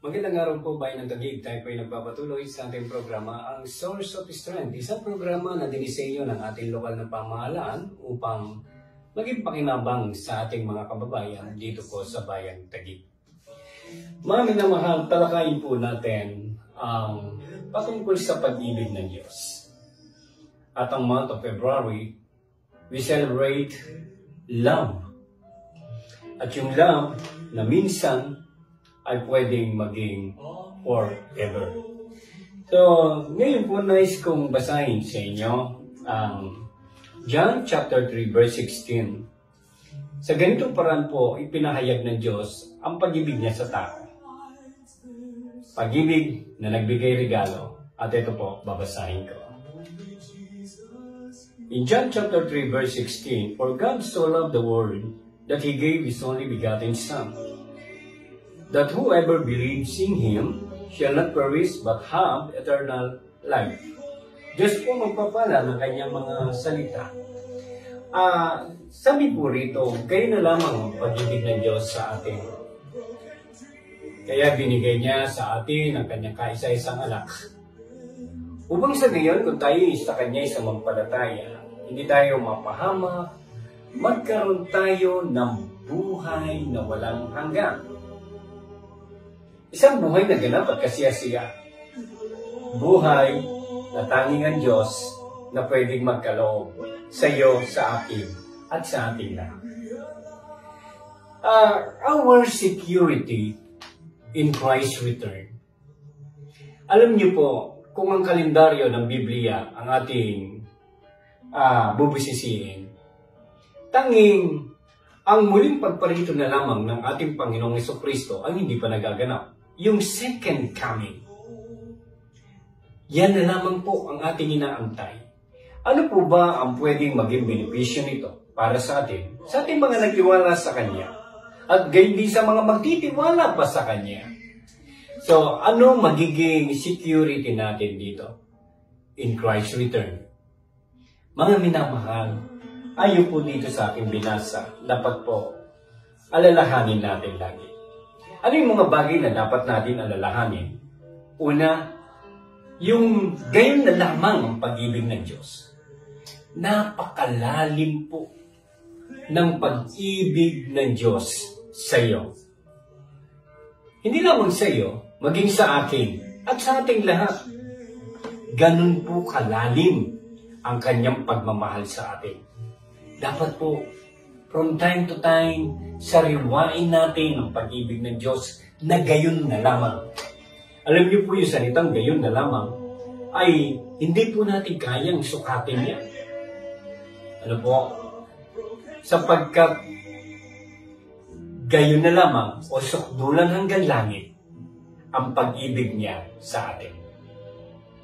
Magandang araw po bayan ng Taguig. Tayo po ay nagpapatuloy sa ating programa, ang Source of Strength. Isang programa na dinisenyo ng ating lokal na pamahalaan upang maging pakinabang sa ating mga kababayan dito po sa bayan Taguig. Mga minamahal, talakayin po natin ang patungkol sa pag-ibig ng Diyos. At ang month of February, we celebrate love. At yung love na minsan ay pwedeng maging forever. So, ngayon po nais kong basahin sa inyo ang John chapter 3 verse 16. Sa ganitong paraan po, ipinahayag ng Diyos ang pag-ibig niya sa tao. Pag-ibig na nagbigay regalo. At ito po, babasahin ko. In John chapter 3 verse 16, For God so loved the world that He gave His only begotten Son, that whoever believes in Him shall not perish but have eternal life. Diyos po magpapala ng kanyang mga salita. Ah, sabi po rito, kayo na lamang ang ng Diyos sa atin. Kaya binigay niya sa atin ang kanyang kaisa-isang anak. Upang sa ngayon, kung tayo sa kanya isang mampalataya, hindi tayo mapahama, magkaroon tayo ng buhay na walang hanggan. Isang buhay na ganap at kasiyasiya. Buhay na tanging ang Diyos na pwedeng magkaloob sa iyo, sa akin, at sa ating lahat. Uh, our security in Christ's return. Alam niyo po, kung ang kalendaryo ng Biblia ang ating uh, bubusisiin, tanging ang muling pagparito na lamang ng ating Panginoong Kristo ang hindi pa nagaganap yung second coming. Yan na lamang po ang ating inaantay. Ano po ba ang pwedeng maging benepisyo nito para sa atin? Sa ating mga nagtiwala sa Kanya. At gayon din sa mga magtitiwala pa sa Kanya. So, ano magiging security natin dito? In Christ's return. Mga minamahal, ayo po dito sa aking binasa, dapat po alalahanin natin lagi. Ano yung mga bagay na dapat natin alalahanin? Una, yung gayon na lamang ang pag-ibig ng Diyos. Napakalalim po ng pag-ibig ng Diyos sa iyo. Hindi lamang sa iyo, maging sa akin at sa ating lahat. Ganun po kalalim ang kanyang pagmamahal sa atin. Dapat po from time to time, sariwain natin ang pag-ibig ng Diyos na gayon na lamang. Alam niyo po yung salitang gayon na lamang ay hindi po natin kayang sukatin niya. Ano po? Sapagkat gayon na lamang o sukdulan hanggang langit ang pag-ibig niya sa atin.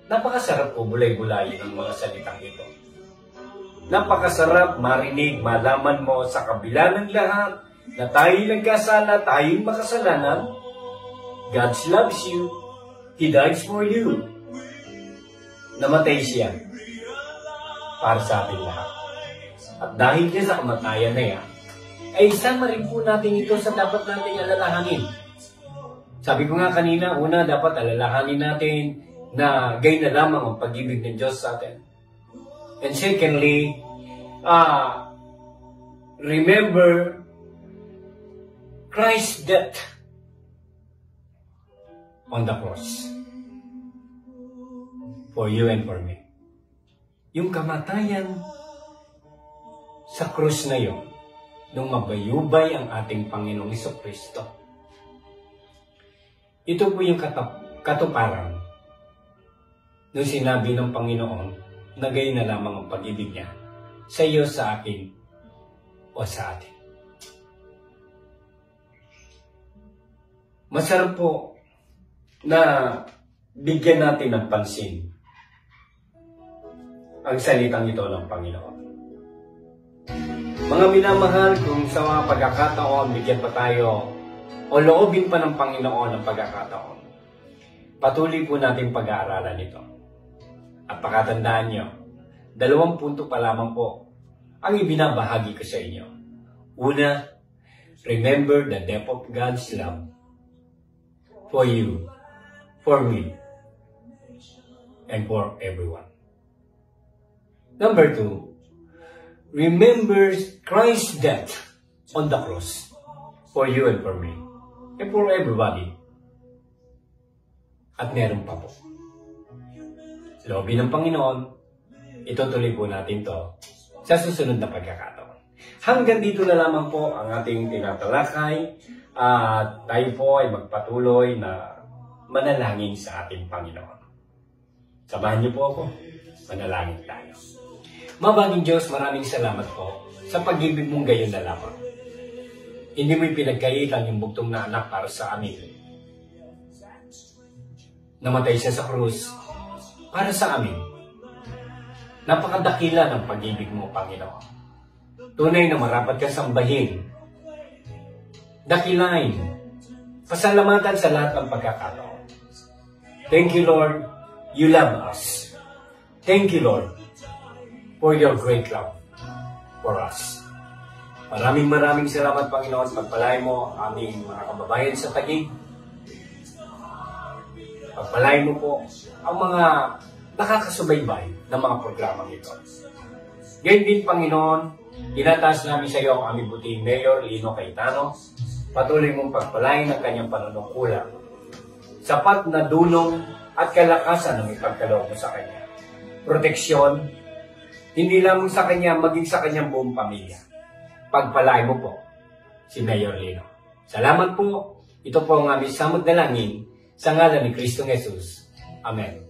Napakasarap po bulay-bulayin ang mga salitang ito. Napakasarap marinig, malaman mo sa kabila ng lahat na tayo nagkasala, tayong makasalanan. God loves you. He dies for you. Namatay siya para sa ating lahat. At dahil niya sa kamatayan na yan, ay isama rin po natin ito sa dapat nating alalahanin. Sabi ko nga kanina, una dapat alalahanin natin na gay na lamang ang pag-ibig ng Diyos sa atin. And secondly, uh, remember Christ's death on the cross for you and for me. Yung kamatayan sa krus na yon, nung mabayubay ang ating Panginoong Iso Kristo. Ito po yung katuparan nung sinabi ng Panginoon na gayon na lamang ang pag-ibig niya sa iyo, sa akin, o sa atin. Masarap po na bigyan natin ng pansin ang salitang ito ng Panginoon. Mga minamahal, kung sa mga pagkakataon, bigyan pa tayo o loobin pa ng Panginoon ang pagkakataon, patuloy po natin pag-aaralan ito. At pakatandaan nyo, dalawang punto pa lamang po ang ibinabahagi ko sa inyo. Una, remember the depth of God's love for you, for me, and for everyone. Number two, remember Christ's death on the cross for you and for me, and for everybody. At meron pa po. Lobi ng Panginoon, itutuloy po natin to sa susunod na pagkakataon. Hanggang dito na lamang po ang ating tinatalakay at tayo po ay magpatuloy na manalangin sa ating Panginoon. Samahan niyo po ako. Manalangin tayo. Mabaging Diyos, maraming salamat po sa pag-ibig mong gayon na lamang. Hindi mo ipinagkait ang yung bugtong na anak para sa amin. Namatay siya sa krus para sa amin. Napakadakila ng pag-ibig mo, Panginoon. Tunay na marapat ka sambahin. Dakilain. Pasalamatan sa lahat ng pagkakataon. Thank you, Lord. You love us. Thank you, Lord, for your great love for us. Maraming maraming salamat, Panginoon. Pagpalay mo aming mga kababayan sa Taguig. Pagpalay mo po ang mga nakakasubaybay ng mga programang ito. Ngayon din, Panginoon, Inataas namin sa iyo ang aming buting Mayor Lino Cayetano. Patuloy mong pagpalain ng kanyang panunungkulan. Sapat na dulong at kalakasan ng ipagkaloob mo sa kanya. Proteksyon, hindi lamang sa kanya, maging sa kanyang buong pamilya. Pagpalain mo po si Mayor Lino. Salamat po. Ito po ang aming samot na langin sa ngalan ni Kristo Jesus. Amen.